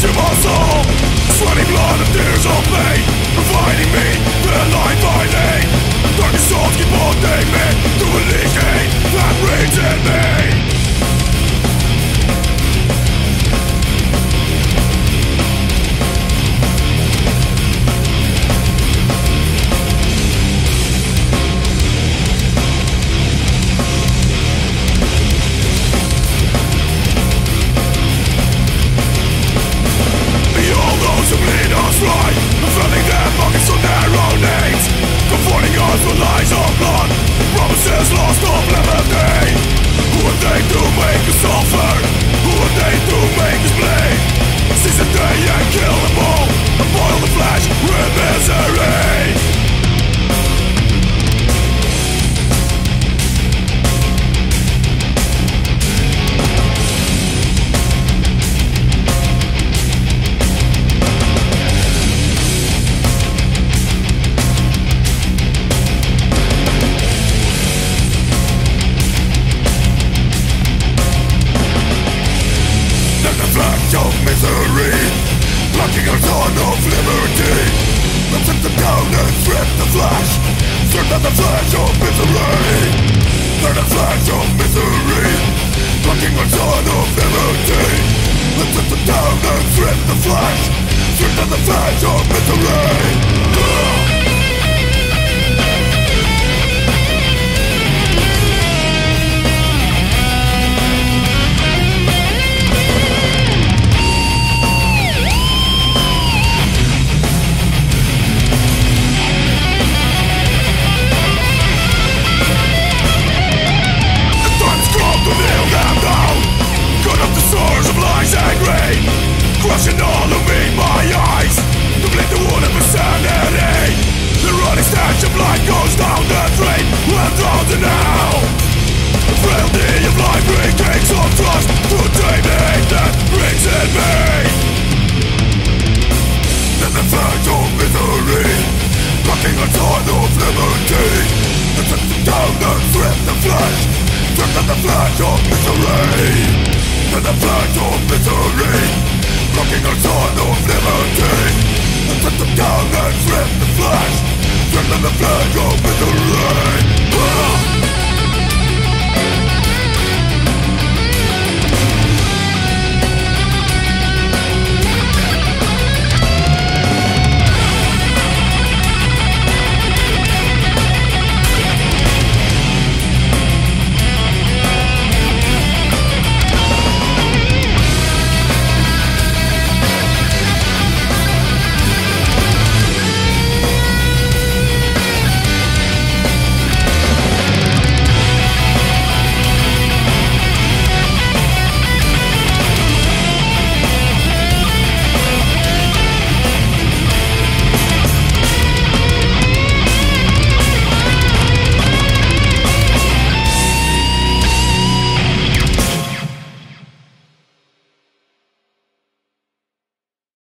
to my soul Sweating blood and tears of pain. Providing me the life I need Darkness of your body, man, flesh of misery. Blocking our dawn of liberty. Let's set them down and strip the flash. Strip down the flesh of misery. Burn the flesh of misery. Blocking our dawn of liberty. Let's set them down and strip the flash. Strip down the flesh of misery Strip the flag of misery And the fact of misery Blocking our son of liberty. And set them down and strip the flesh. Strip the flesh of misery!